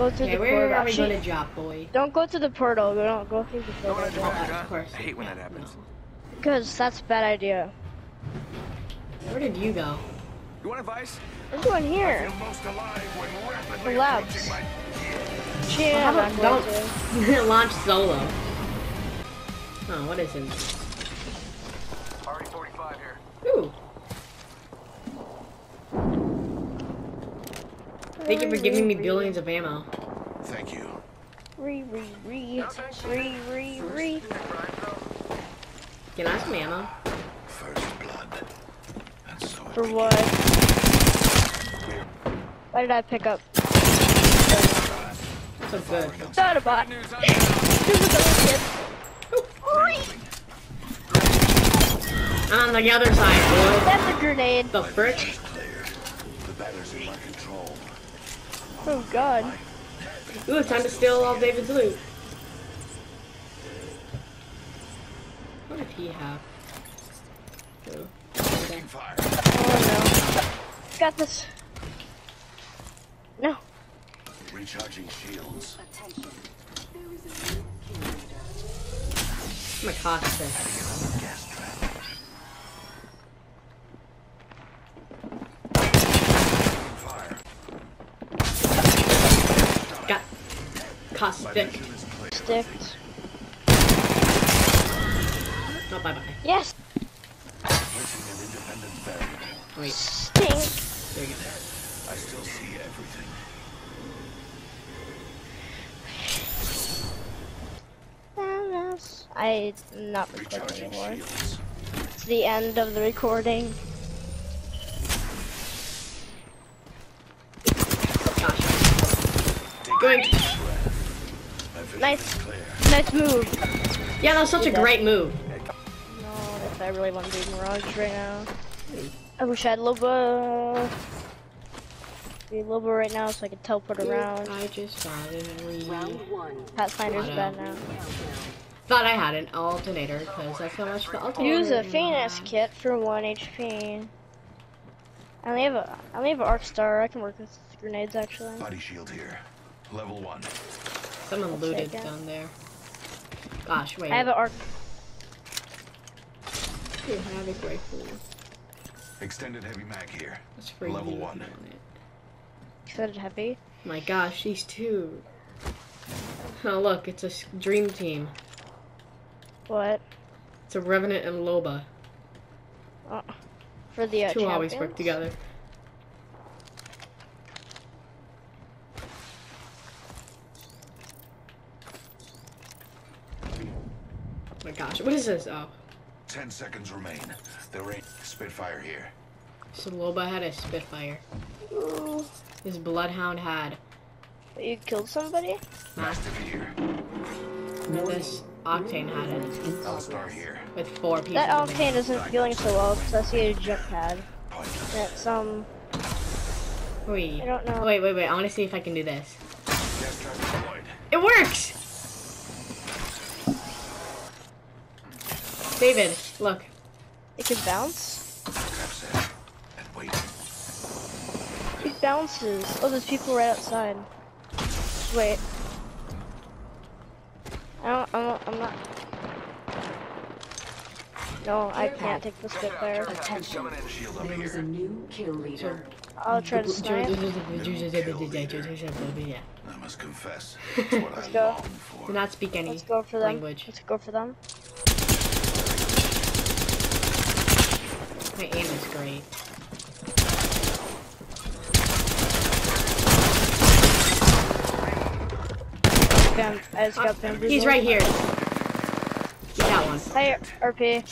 Go through Okay, the where portal. are we going to drop, boy? Don't go to the portal. Go don't go through the Don't portal. let of course. I hate when that happens. Because that's a bad idea. Where did you go? You want advice? We're going here. Feel most alive when rapidly The labs. my Yeah, How I'm about going to. don't launch solo? Oh, what is it? RE45 here. Ooh. Thank you for giving me billions of ammo. Thank you. Re, re, re. Re, re, re. Can I have some ammo? First blood. And so For begins. what? Why did I pick up? So good. Dottabot. News on There's another kid. I'm on the other side, boy. That's a grenade. The frick? The batter's in my control. Oh god. Ooh, it's time to steal all David's loot. What did he have? Ooh. Taking. Oh no. Got this. No. Recharging shields. I'm a caustic. Gas trap. Taking fire. Got My caustic. vision. Sticked. Oh, bye bye. Yes. Placing an independent variable. Wait, Stink. there you go. I still see everything. I'm not recording anymore. It's the end of the recording. Gosh. Going. My vision Nice. Nice move. Yeah, that was such a great move. No, if I really want to do Mirage right now. I wish I had Loba. Be Loba right now so I could teleport around. I just got it. Round one. Pathfinder's I bad know. now. Thought I had an alternator because that's how much the alternator. Use a is. Phoenix kit for 1 HP. I only have a I only have an Arc Star. I can work with grenades actually. Body shield here. Level one. Someone looted take it. down there. Gosh, wait. I have an Arc. You have a rifle. Extended heavy mag here. That's for Level you. one. on. Extended heavy. My gosh, these two. Oh look, it's a dream team. What? It's a Revenant and Loba. Uh, for the uh, Two always work together. My gosh, what is this? Oh. Ten seconds remain. There ain't Spitfire here. so Loba had a Spitfire. Ooh. His Bloodhound had. You killed somebody? Mastiff here. And this Octane had it All-star here. with four people. That of Octane isn't feeling so well because I see a jump pad. Pointless. That's um. Wait, I don't know. Wait, wait, wait. I want to see if I can do this. Gas trap deployed. It works! David, look. It can bounce. Trap set. And wait. It bounces. Oh, there's people right outside. Wait. I don't. I'm not. I'm not. No, I can't take the Spitfire. Attention. There is a new kill leader. I'll try to snipe. I Do must confess. It's what I go. long for. not speak any Let's go for them. language. Let's go for them. My aim is great. Bam. I just got bamboozled. He's right here. Get that one. Hey, RP.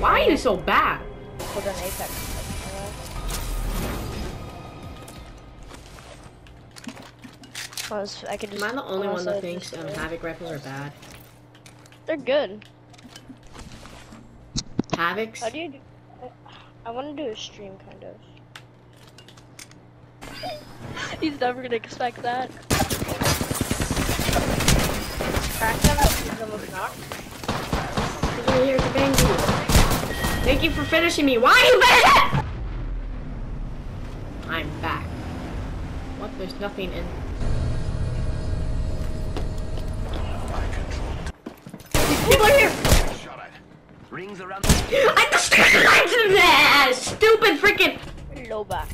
Why are you so bad? Hold on, Apex. Well, it's- I could just. Am I the only one that thinks um, Havoc rifles are bad? They're good. Havocs? How do you? Do, I, I want to do a stream, kind of. He's never gonna expect that. Crack them. He's almost knocked. He's over here to bang you. Thank you for finishing me. Why are you finishing? I'm back. What There's nothing in. I. People are here! Shot at. Rings around. I just Stupid freaking! Loba.